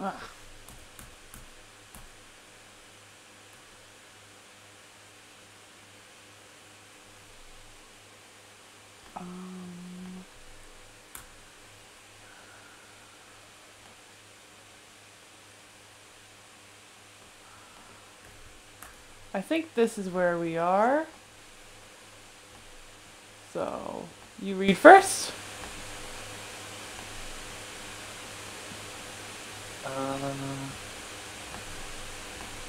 Ugh. Um, I think this is where we are. So, you read first? Uh,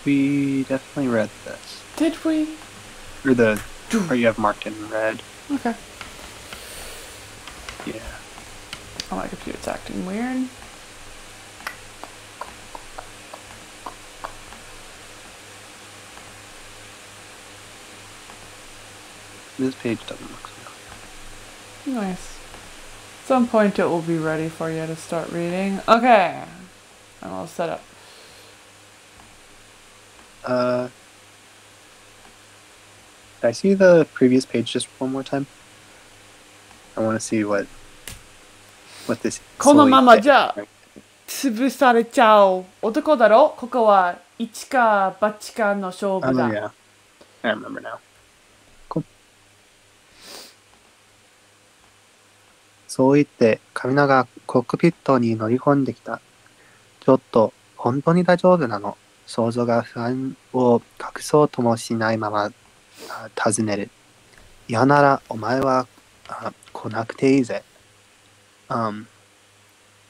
we definitely read this. Did we? Or the, or you have marked in red. Okay. Yeah. Oh, my computer's acting weird. This page doesn't look so Nice. At some point it will be ready for you to start reading. Okay. I'm all set up. Uh, I see the previous page just one more time? I want to see what what this. このままじゃ.潰されちゃう男だろここは一か八かの勝 Oh 負だ。yeah, I remember now. Cool. そう言って、カミナがコックピットに乗り込んできた。ちょっと、本当に大丈夫なの少女が不安を隠そうともしないままあ尋ねる。嫌ならお前はあ来なくていいぜ。Um,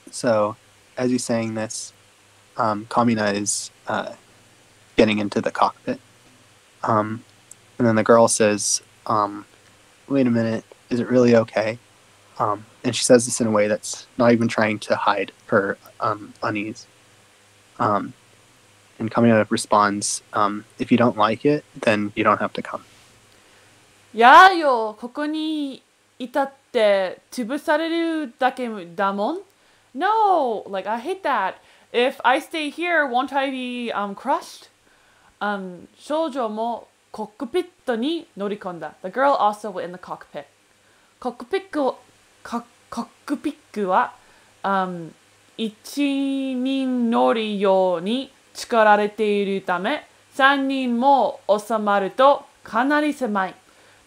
so, as he's saying this, um, Kamina is uh, getting into the cockpit. Um, and then the girl says, um, wait a minute, is it really okay? Um, and she says this in a way that's not even trying to hide her um, unease. Um, and Kamina responds, um, if you don't like it, then you don't have to come. Yeah, やあよ、ここにいたって潰されるだけだもん No, like I hate that. If I stay here, won't I be um, crushed? Um, 少女もコックピットに乗り込んだ。The girl also went in the cockpit. コックピックを、コックピックは、um, 一人乗り用に作られているため、三人も収まるとかなり狭い。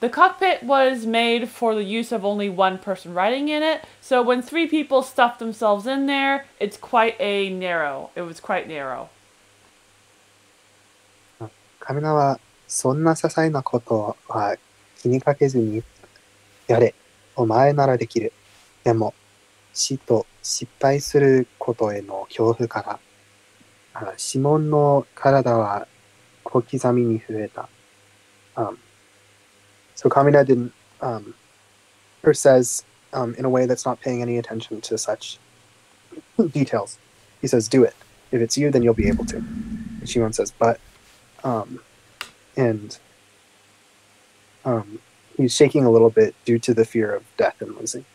The cockpit was made for the use of only one person riding in it, so when three people stuff themselves in there, it's quite a narrow. It was quite narrow. カミナは、そんな些細なことは気にかけずに、やれ、お前ならできる。でも、死と失敗することへの恐怖から、シモンの体は小刻みに増えた。Um, so Kamina didn't, um, says um, in a way that's not paying any attention to such details. He says, do it. If it's you, then you'll be able to. And Shimon says, but, um, and um, he's shaking a little bit due to the fear of death and losing.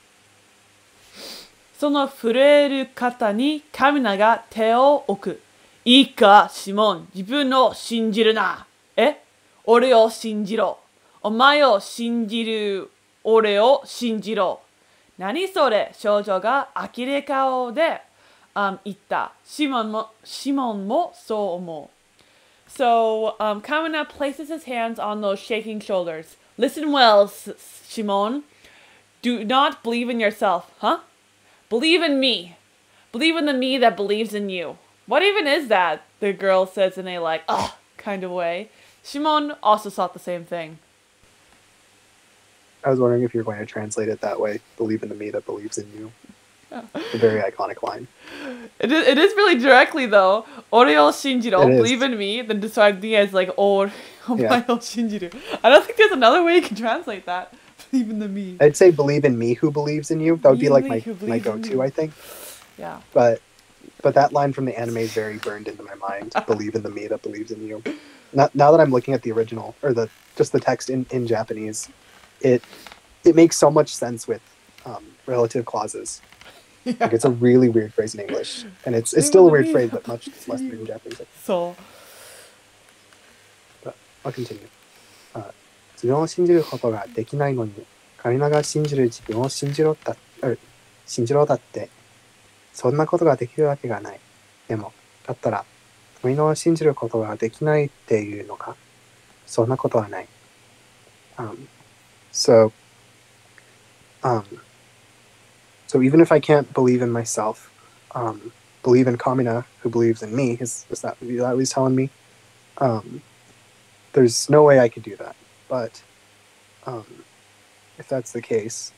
その震える肩にカミナが手を置く。いいか、シモン、自分を信じるな。え俺を信じろ。お前を信じる俺を信じろ。何それ少女が呆れ顔で、um, 言った。シモンも、シモンもそう思う。So, um, Kamina places his hands on those shaking shoulders. Listen well, S- Shimon. Do not believe in yourself, huh? Believe in me. Believe in the me that believes in you. What even is that? The girl says in a like, ugh, kind of way. Shimon also thought the same thing. I was wondering if you're going to translate it that way. Believe in the me that believes in you. A very iconic line. It is, it is really directly though. Oreo Shinjiro, believe in me, then describe me as like or Yeah. Oreo Shinjiro. I don't think there's another way you can translate that. Believe in the me. I'd say believe in me who believes in you. That would be like my, my go-to. I think. Yeah. But but that line from the anime is very burned into my mind. believe in the me that believes in you. Now, now that I'm looking at the original or the just the text in, in Japanese, it it makes so much sense with um, relative clauses. Like it's a really weird phrase in English, and it's it's still a weird phrase, but much less weird in Japanese. So but I'll continue. 自分を信じることができないのに、カリナが信じる自分を信じろだ、信じろだって、そんなことができるわけがない。でも、だったら、富野を信じることができないっていうのか。そんなことはない。Um, so, um, so even if I can't believe in myself, um, believe in Kamina, who believes in me, is, is that, is that what he's telling me? Um, there's no way I could do that. But um, if that's the case,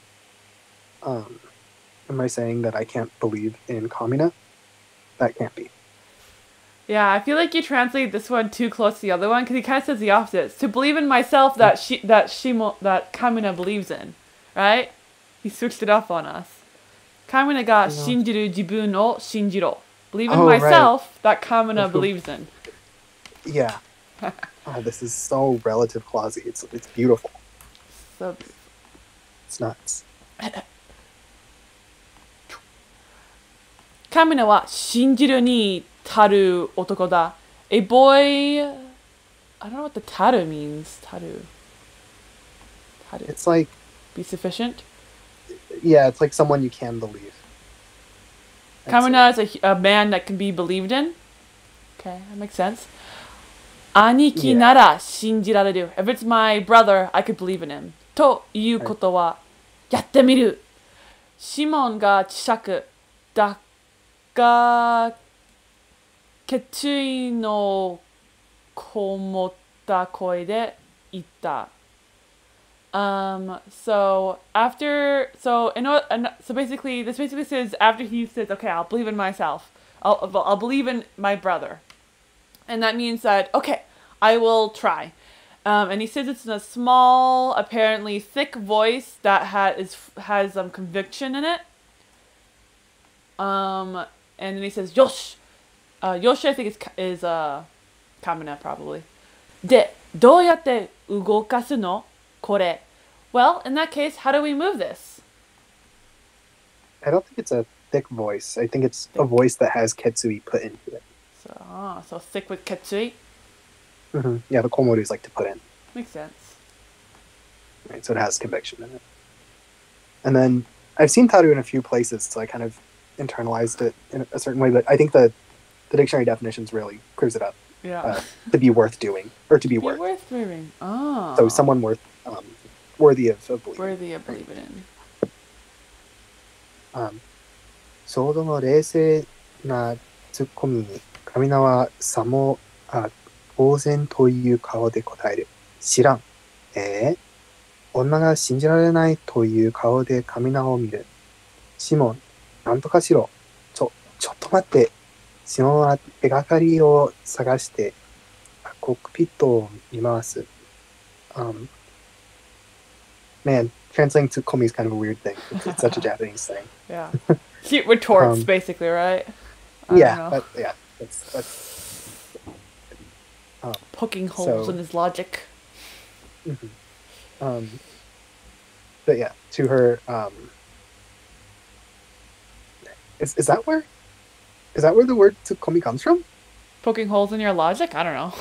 um, am I saying that I can't believe in Kamina? That can't be. Yeah, I feel like you translated this one too close to the other one because he kind of says the opposite. To believe in myself that she that Shimo that Kamina believes in, right? He switched it up on us. Kamina ga Yeah. shinjiru jibun o shinjiro. Believe in Oh, right. myself that Kamina believes in. Yeah. oh, this is so relative clausy. It's it's beautiful. So beautiful. It's nuts. Kamina wa shinjiru ni taru otoko da. A boy. I don't know what the taru means. Taru. Taru. It's like. Be sufficient? Yeah, it's like someone you can believe. That's Kamina it. is a, a man that can be believed in. Okay, that makes sense. 兄貴なら信じられる。If it's my brother, I could believe in him. ということは、やってみる。シモンが小さく、だが、決意のこもった声で言った。Um. So after, so in o- and so basically, this basically says after he says, "Okay, I'll believe in myself. I'll I'll believe in my brother," And that means that, okay, I will try. Um, and he says it's in a small, apparently thick voice that ha- is, has um, conviction in it. Um, and then he says, Yosh. Uh, Yosh, I think, is, is uh, Kamina, probably. De, doyate ugokasu no kore. Well, in that case, how do we move this? I don't think it's a thick voice. I think it's a voice that has Ketsui put into it. So, ah, so thick with ketsui. hmm Yeah, the komorus like to put in. Makes sense. Right, so it has conviction in it. And then I've seen taru in a few places, so I kind of internalized it in a certain way. But I think the the dictionary definitions really clears it up Yeah. uh, to be worth doing or to be Be worth. worth moving. Oh. So someone worth um, worthy of, of believing. worthy of believing in. Um, その冷静なツッコミに、 神名はさも、あ、当然という顔で答える。知らん。えー、女が信じられないという顔で神名を見る。シモン、なんとかしろ。ちょ、ちょっと待って。シモンは手がかりを探して、あコックピットを見回す。Um, man, translating tsukkomi is kind of a weird thing. It's, it's such a Japanese thing. Yeah. Cute retorts, Um, basically, right? I yeah, but, yeah, that's that's Poking holes so- in his logic. mhm. um, but yeah, to her, um, is is that where, is that where the word tsukkomi comes from? Poking holes in your logic? I don't know.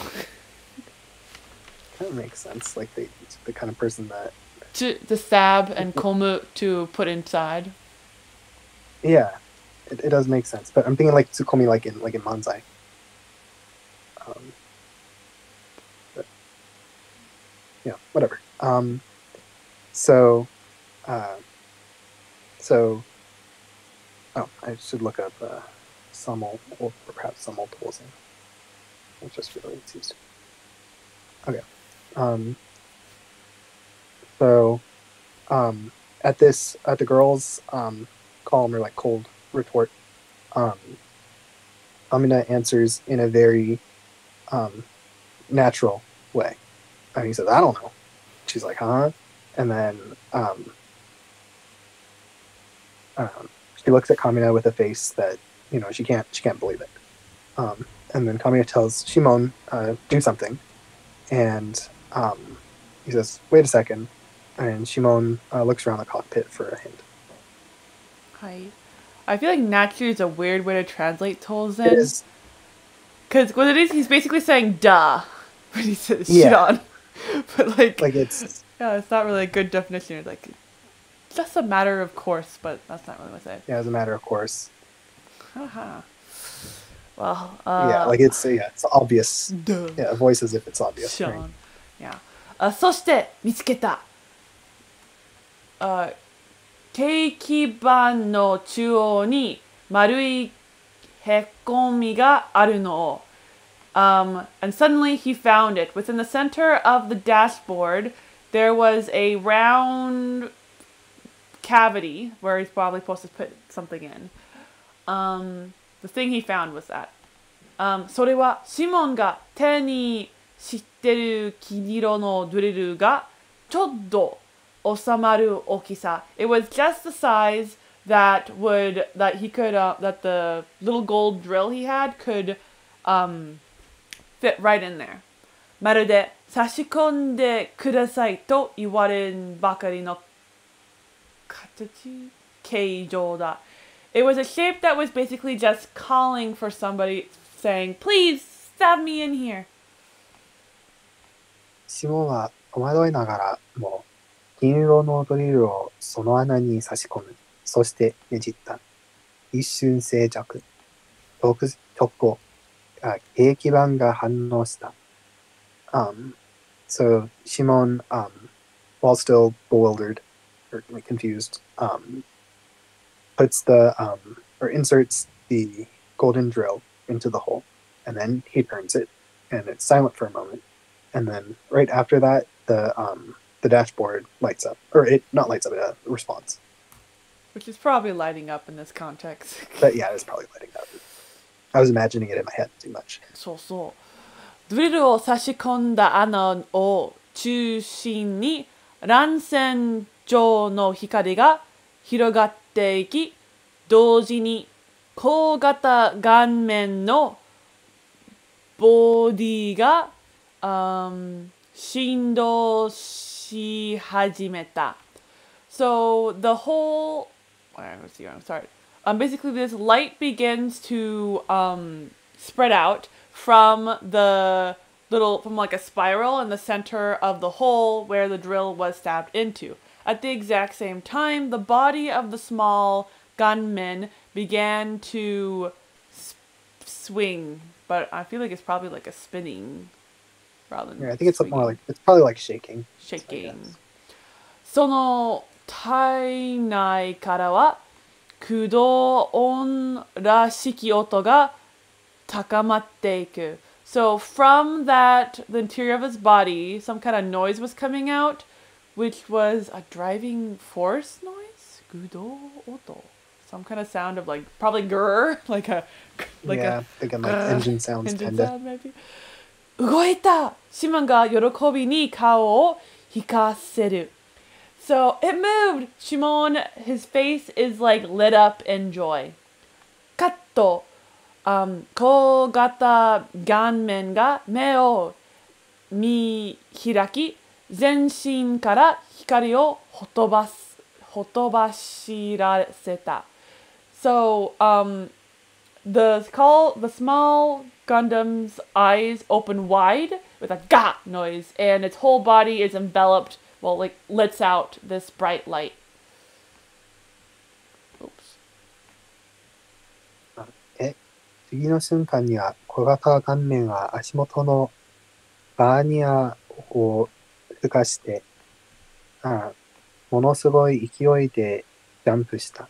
That makes sense. Like the the kind of person that, to, to stab and komu to put inside. yeah, it, it does make sense. But I'm thinking like tsukkomi, like in like in manzai. Um, but, yeah, whatever. Um, so, uh, so, oh, I should look up uh, some old, or perhaps some old multiples. It's just really used. Okay. Um, so, um, at this at the girls' um, calm or like cold retort, um, Kamina answers in a very um, natural way. And he says, I don't know. She's like, huh? And then um, um, she looks at Kamina with a face that, you know, she can't she can't believe it. Um, and then Kamina tells Shimon, uh, do something. And um, he says, wait a second. And Shimon uh, looks around the cockpit for a hint. I, I feel like naturally is a weird way to translate It Tolzen. is Because what it is, he's basically saying duh when he says shit Yeah. on. But like, like it's yeah, it's not really a good definition. It's like, just a matter of course, but that's not really what I say. yeah, as a matter of course. Haha. Well, uh, yeah, like it's yeah, it's obvious. duh. Yeah, a voice as if it's obvious. Sean. Right? Yeah. あそして見つけた。あ ケーキ板の中央に丸いへこみがあるのを。Um, and suddenly he found it. Within the center of the dashboard, there was a round cavity where he's probably supposed to put something in. Um, the thing he found was that. Um, それはシモンが手に知ってる黄色のドリルがちょっと 収まる大きさ。It was just the size that would that he could uh, that the little gold drill he had could um, fit right in there. まるで差し込んでくださいと言われんばかりの形形状だ。It was a shape that was basically just calling for somebody saying, please stab me in here. シモンは戸惑いながらも 金色のドリルをその穴に差し込む。そしてねじった。一瞬静寂。直後、あ計器板が反応した。Um, so Shimon, um, while still bewildered or confused, um, puts the, um, or inserts the golden drill into the hole. And then he turns it, and it's silent for a moment. And then right after that, the, um, the dashboard lights up, or it not lights up, it uh, responds. Which is probably lighting up in this context. But yeah, it's probably lighting up. I was imagining it in my head too much. そうそう。ドリルを差し込んだ穴を中心に乱線状の光が広がっていき、同時に高型顔面のボディが、um, 振動し Shihajimeta. So the whole, see where I'm sorry. Um, basically, this light begins to um, spread out from the little, from like a spiral in the center of the hole where the drill was stabbed into. At the exact same time, the body of the small gunman began to swing, but I feel like it's probably like a spinning rather than Yeah, I think it's more swinging like it's probably like shaking. shaking. guess. その体内からは駆動音らしき音が高まっていく。So from that, the interior of his body, some kind of noise was coming out, which was a driving force noise? 駆動音 Some kind of sound of like, probably grrr, like a, like yeah, a thinking like uh, engine sounds engine kinda. sound maybe. 動いたシモンが喜びに顔を引かせる。So it moved! Shimon, his face is like lit up in joy. カット、um, 小型顔面が目を見開き、全身から光をほとばす、ほとばしらせた。So, um, the call the small Gundam's eyes open wide with a ga noise, and its whole body is enveloped, well, like lets out this bright light. Oops. 次の瞬間には小型顔面は足元のバーニアを吹かして、あものすごい勢いでジャンプした。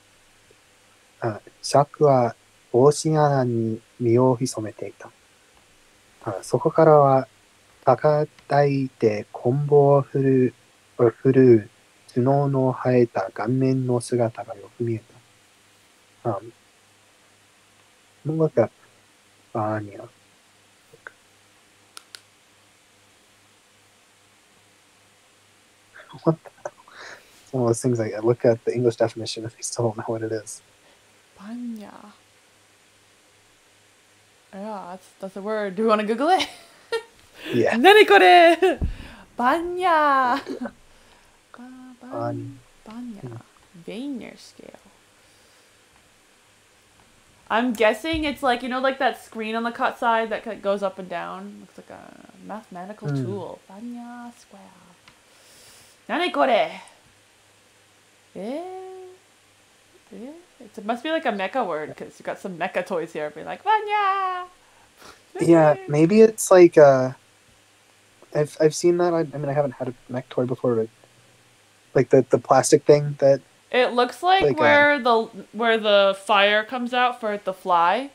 あシャックは 帽子穴に身を潜めていた。そこからは高台で棍棒を振る振る角の生えた顔面の姿がよく見えた。あ Look at Vanya. What the hell? It's one of those things like I look at the English definition and I still don't know what it is. Banya. Yeah, that's that's a word. Do we want to Google it? yeah. Nenekore banya. Banya. vernier scale. I'm guessing it's like you know, like that screen on the cut side that goes up and down. Looks like a mathematical mm. tool. Banya square. Nani kore. Eh. Yeah, it must be like a mecha word because you got some mecha toys here. Be like, Vanya. Yeah, maybe it's like uh, I've I've seen that. I, I mean, I haven't had a mech toy before, but like the the plastic thing that It looks like, Like, uh, where the where the fire comes out for to fly.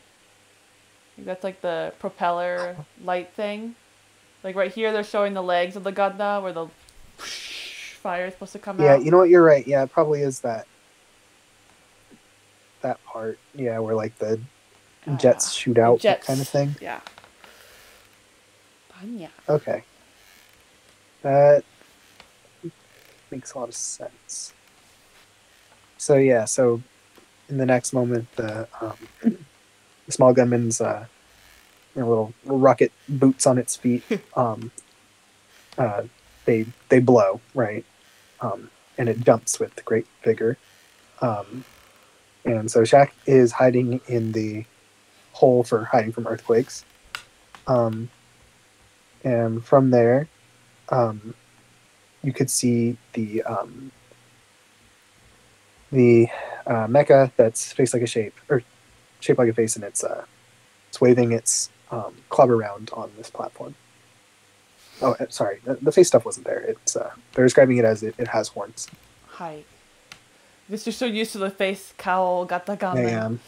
That's like the propeller light thing. Like right here, they're showing the legs of the Gundam where the fire is supposed to come yeah, out. Yeah, you know what? You're right. Yeah, it probably is that that part. Yeah, where like the jets Ah, shoot out jets. kind of thing. Yeah. Vanya. Okay, that makes a lot of sense. So yeah, so in the next moment, the um, the small gunman's uh, you know, little, little rocket boots on its feet. Um, uh, they they blow right, um, and it jumps with great vigor. Um, and so Shaq is hiding in the hole for hiding from earthquakes. Um, and from there, um, you could see the um, the uh, mecha that's faced like a shape or shaped like a face, and it's uh, it's waving its um, club around on this platform. Oh, uh, sorry, the, the face stuff wasn't there. It's uh, they're describing it as it, it has horns. Hi. Because you're so used to the face, cowl, gatagame. I am.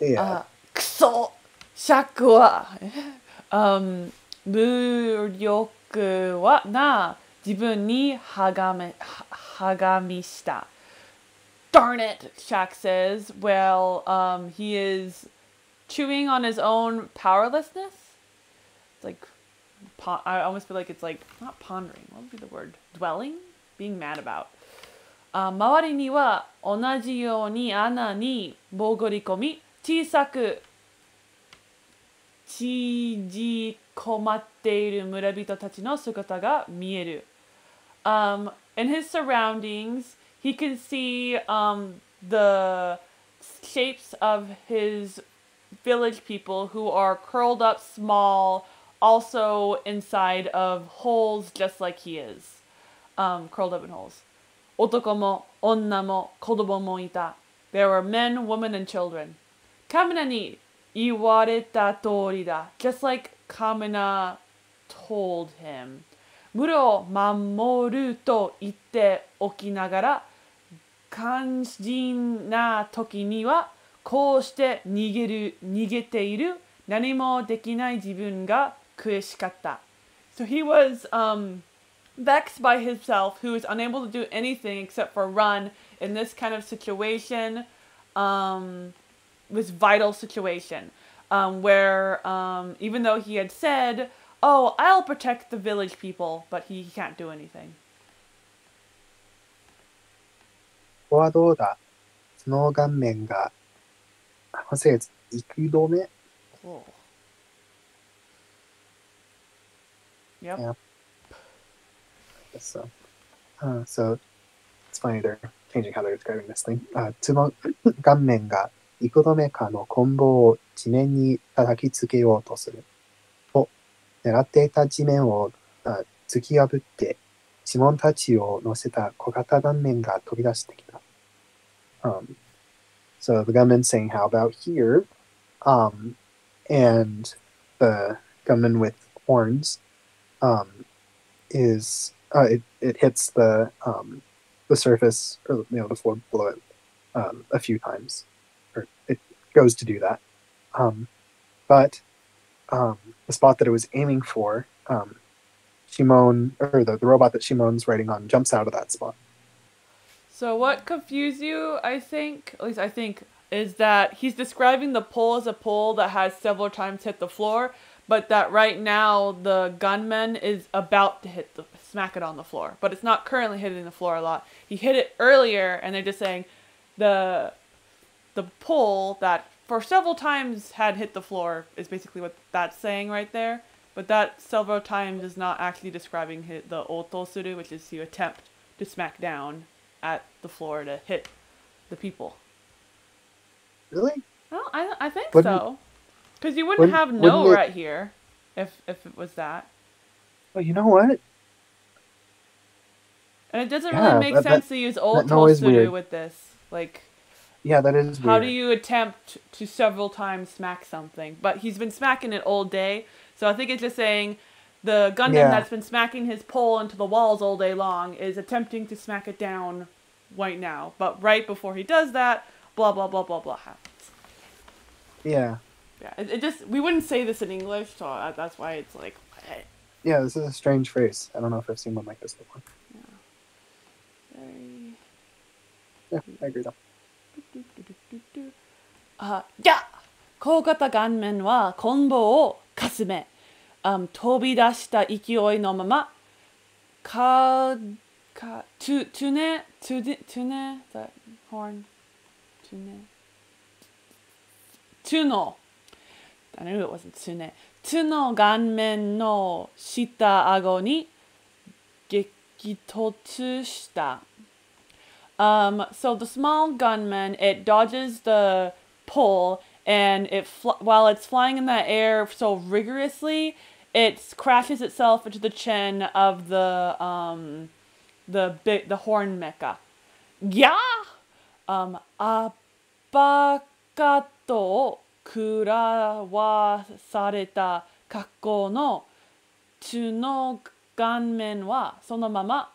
Yeah. Uh, kuso, shaku um, muryoku wa na, jibun ni hagame, hagamishita. Darn it, Shaq says. Well, um, he is chewing on his own powerlessness. It's like, I almost feel like it's like, not pondering. What would be the word? Dwelling? Being mad about. あ周りには同じように穴に潜り込み小さく縮こまっている村人たちの姿が見える。Um, in his surroundings, he can see um, the shapes of his village people who are curled up small, also inside of holes just like he is. Um, curled up in holes. 男も女も子供もいた。There were men, women, and children. カミナに言われた通りだ。Just like Kamina told him. 村を守ると言っておきながら、肝心な時にはこうして逃げる、逃げている何もできない自分が悔しかった。So he was um, vexed by himself, who is unable to do anything except for run in this kind of situation, um, this vital situation, um, where um, even though he had said, "Oh, I'll protect the village people," but he, he can't do anything. ここはどうだその顔面が、I say it's 幾度目 Cool. Yep. Yeah. So, uh, so it's funny they're changing how they're describing this thing. あその顔面が幾度目かの棍棒を地面に叩きつけようとする。と、狙っていた地面をあ突き破って、指紋たちを乗せた小型顔面が飛び出してきた。Um, so the gunman saying, how about here? Um, and the gunman with horns um, is uh, it, it hits the um, the surface or you know the floor below it um, a few times, or it goes to do that. Um, but um, the spot that it was aiming for, um, Shimon or the, the robot that Shimon's riding on jumps out of that spot. So what confused you, I think, at least I think, is that he's describing the pole as a pole that has several times hit the floor, but that right now the gunman is about to hit the smack it on the floor, but it's not currently hitting the floor a lot. He hit it earlier, and they're just saying the the pull that for several times had hit the floor is basically what that's saying right there. But that several times is not actually describing the otosuru, which is to attempt to smack down at the floor to hit the people. Really? Well, I I think so. Because you wouldn't have no right here if if it was that. Well, you know what? And it doesn't Yeah, really make that- sense to use old otosuru with this. Like Yeah, that is weird. How do you attempt to several times smack something? But he's been smacking it all day, so I think it's just saying the Gundam Yeah. that's been smacking his pole into the walls all day long is attempting to smack it down right now. But right before he does that, blah blah blah blah blah happens. Yeah yeah, it, it, just we wouldn't say this in English, so uh, that's why it's like. What? Yeah, this is a strange phrase. I don't know if I've seen one like this before. Yeah. Very. Yeah, I agree though. Uh, yeah. 高型ガンメンはコンボをかすめ、um, 飛び出した勢いのまま、か、か、つ、つね、つね、つね、that horn, つね、つの、I knew it wasn't tsune. Tsuno ganmen no shita ago ni gekitotsu shita. Um, so the small gunman, it dodges the pull and it while it's flying in the air so rigorously, it crashes itself into the chin of the um, the bit the horn mecha. Yeah. Um, abakato 食らわされた格好の中の顔面はそのまま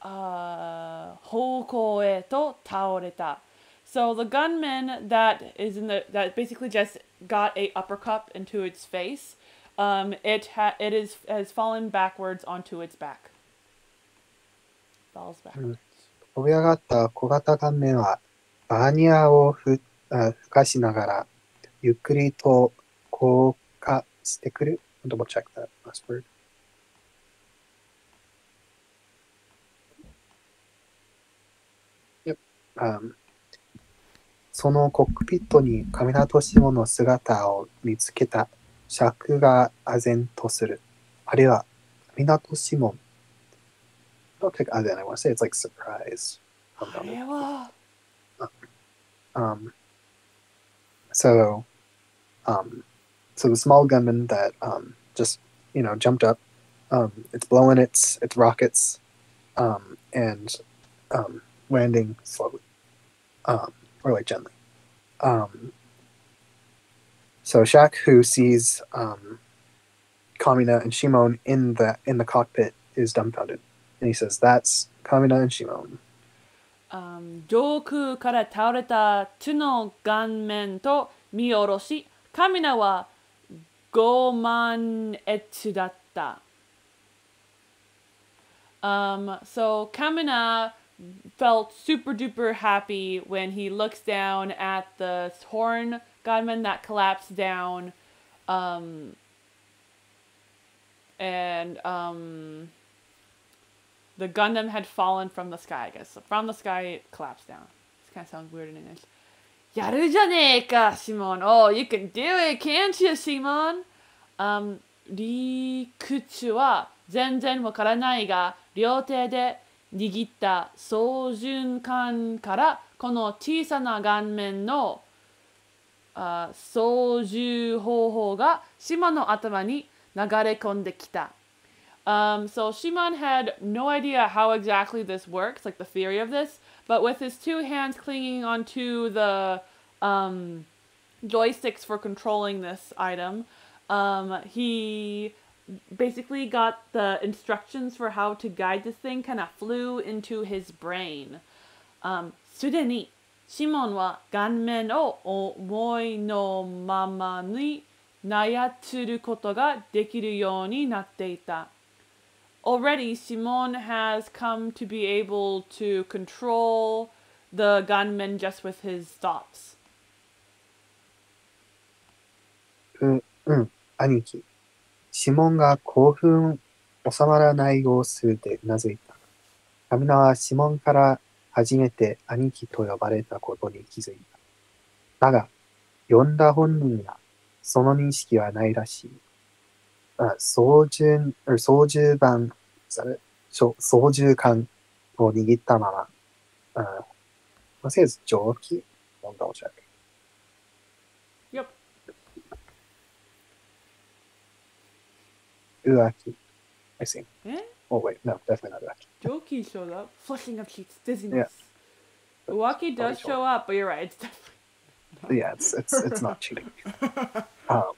あ方向へと倒れた。So the gunman that is in the that basically just got a uppercut into its face. Um, it ha- it is has fallen backwards onto its back. Falls backwards. 飛び上がった小型顔面は、バーニアを吹かしながら、ゆっくりと降下してくる。Double check that last word. Yep. Um, そのコックピットにカメラとシモの姿を見つけた尺が唖然とする。あるいは、港シモン don't take other I want to say it's like surprise. あれは Um, so, um, so the small gunman that um, just you know jumped up, um, it's blowing its its rockets, um, and um, landing slowly, or like gently. So Shaq, who sees Kamina and Shimon in the in the cockpit, is dumbfounded, and he says, "That's Kamina and Shimon." 上空から倒れた血のガンメンと見下ろし、カミナは5万エチだった。Um, so Kamina felt super duper happy when he looks down at the horn gunman that collapsed down. Um, and, um, the Gundam had fallen from the sky, I guess. So from the sky, it collapsed down. This kind of sounds weird in English. やるじゃねえか、シモン。Oh, you can do it, can't you, シモン um, 理屈は全然わからないが、両手で握った操縦桿からこの小さな顔面のあ操縦方法が島の頭に流れ込んできた。Um, so Shimon had no idea how exactly this works, like the theory of this, but with his two hands clinging onto the um, joysticks for controlling this item, um, he basically got the instructions for how to guide this thing kind of flew into his brain. Um, すでにシモンはガンメンを思いのままに操ることができるようになっていた。Already, Simon has come to be able to control the gunman just with his thoughts. うんうん兄貴。指紋が興奮収まらない様子でうなずいた。カミナは指紋から初めて兄貴と呼ばれたことに気づいた。だが、呼んだ本人はその認識はないらしい。uh, Sojun or Sojuban, is that it? So Sojukan or Nigitamama. Uh, I think it's Joki. I'll double check. Yep. Uaki. I see. Eh? Oh wait, no, definitely not Uaki. Joki showed up, flushing up sheets, dizziness. Yeah. Uaki does show up, but you're right, it's definitely. Not. Yeah, it's it's it's not cheating. um,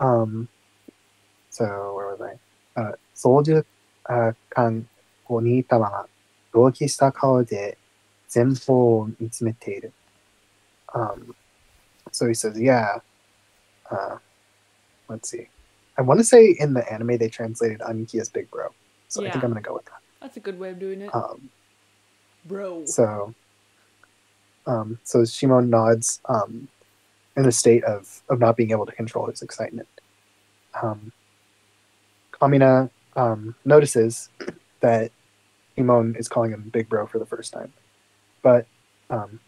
um, so where was I? Uh, 操縦あ桿を握ったまま、同期した顔で前方を見つめている。Um, so he says, yeah. Uh, let's see. I want to say in the anime they translated Aniki as big bro. So I think Yeah. I'm going to go with that. That's a good way of doing it. Um, Bro. so, um, so Shimon nods, um, in a state of, of not being able to control his excitement. Um, Kamina um, notices that Shimon is calling him Big Bro for the first time, but um,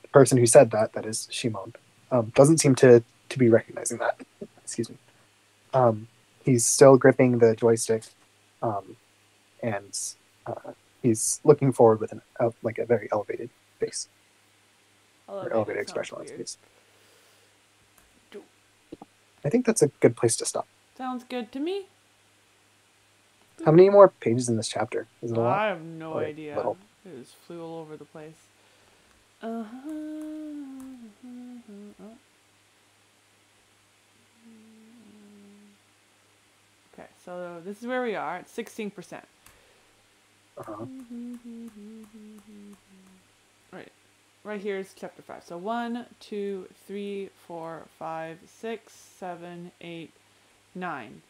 the person who said that, that is Shimon, um, doesn't seem to to be recognizing that. Excuse me. Um, he's still gripping the joystick, um, and uh, he's looking forward with an uh, like a very elevated face Elevated or elevated expression on his face. I think that's a good place to stop. Sounds good to me. How many more pages in this chapter? Is it a lot? I have no Or idea. little? It just flew all over the place. Uh-huh. Okay, so this is where we are. It's 16%. Uh-huh. Right. Right here is chapter 5. So one, two, three, four, five, six, seven, eight, nine.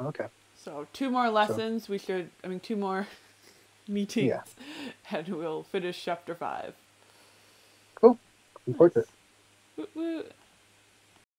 Okay. So two more lessons. We should, I mean, two more meetings, Yeah. and we'll finish chapter five. Cool. Looking forward